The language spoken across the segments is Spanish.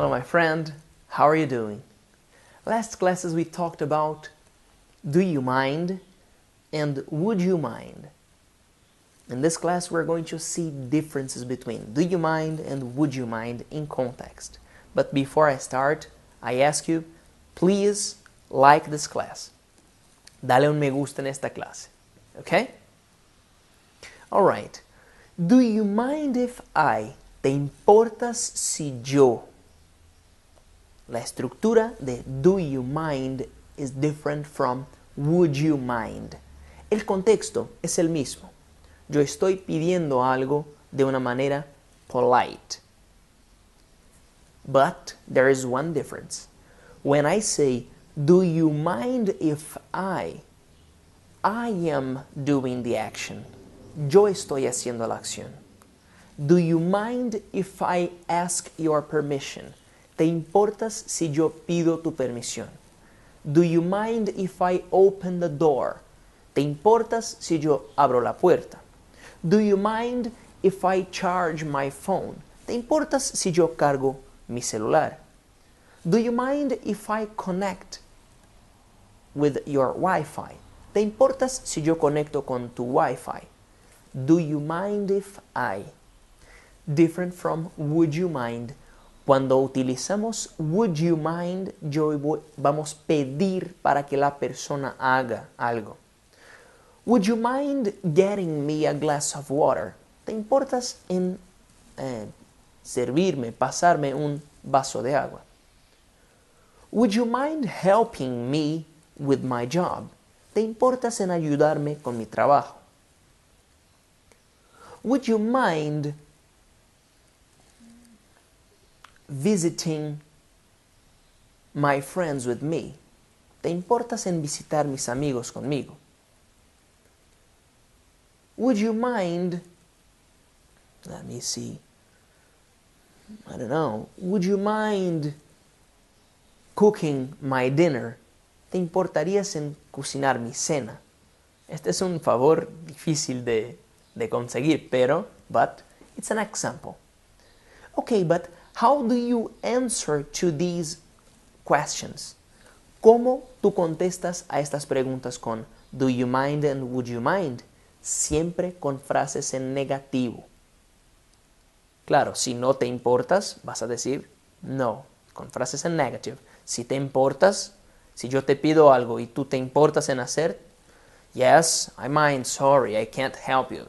Hello, my friend. How are you doing? Last classes we talked about do you mind and would you mind. In this class, we're going to see differences between do you mind and would you mind in context. But before I start, I ask you, please like this class. Dale un me gusta en esta clase. Okay? Alright. Do you mind if I? ¿Te importas si yo? La estructura de do you mind is different from would you mind. El contexto es el mismo. Yo estoy pidiendo algo de una manera polite. But there is one difference. When I say, Do you mind if I? I am doing the action. Yo estoy haciendo la acción. Do you mind if I ask your permission? ¿Te importas si yo pido tu permisión? Do you mind if I open the door? ¿Te importas si yo abro la puerta? Do you mind if I charge my phone? ¿Te importas si yo cargo mi celular? Do you mind if I connect with your Wi-Fi? ¿Te importas si yo conecto con tu Wi-Fi? Do you mind if I? Different from would you mind. Cuando utilizamos would you mind, yo vamos a pedir para que la persona haga algo. Would you mind getting me a glass of water? ¿Te importas en eh, servirme, pasarme un vaso de agua? Would you mind helping me with my job? ¿Te importas en ayudarme con mi trabajo? Would you mind visiting my friends with me? ¿Te importas en visitar mis amigos conmigo? Would you mind, let me see, I don't know, would you mind cooking my dinner? ¿Te importarías en cocinar mi cena? Este es un favor difícil de, de conseguir, pero, but, it's an example. Okay, but how do you answer to these questions? ¿Cómo tú contestas a estas preguntas con do you mind and would you mind? Siempre con frases en negativo. Claro, si no te importas, vas a decir no, con frases en negative. Si te importas, si yo te pido algo y tú te importas en hacer, yes, I mind, sorry, I can't help you.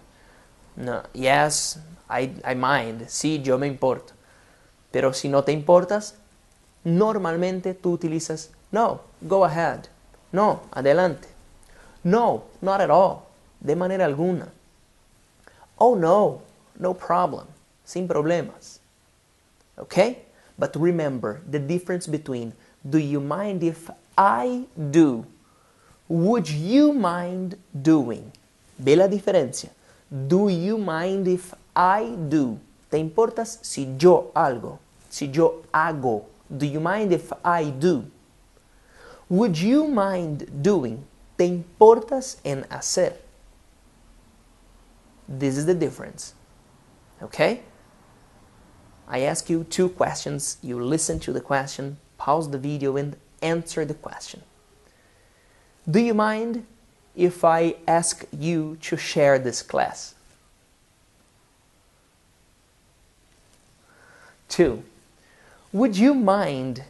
No, yes, I, I mind, sí, yo me importo. Pero si no te importas, normalmente tú utilizas no, go ahead. No, adelante. No, not at all. De manera alguna. Oh no, no problem. Sin problemas. Okay? But remember the difference between do you mind if I do? Would you mind doing? Ve la diferencia. Do you mind if I do? ¿Te importas si yo algo? Si yo hago. Do you mind if I do? Would you mind doing? ¿Te importas en hacer? This is the difference. Okay? I ask you two questions. You listen to the question, pause the video, and answer the question. Do you mind if I ask you to share this class? Two, would you mind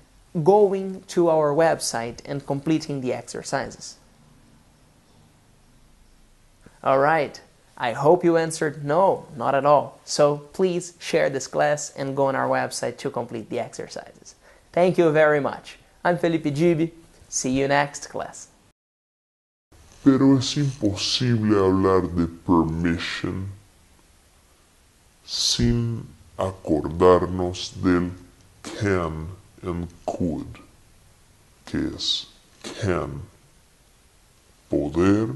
going to our website and completing the exercises? All right. I hope you answered no, not at all. So please share this class and go on our website to complete the exercises. Thank you very much. I'm Felipe Gibi. See you next class. Pero es imposible hablar de permission sin acordarnos del can and could, que es can, poder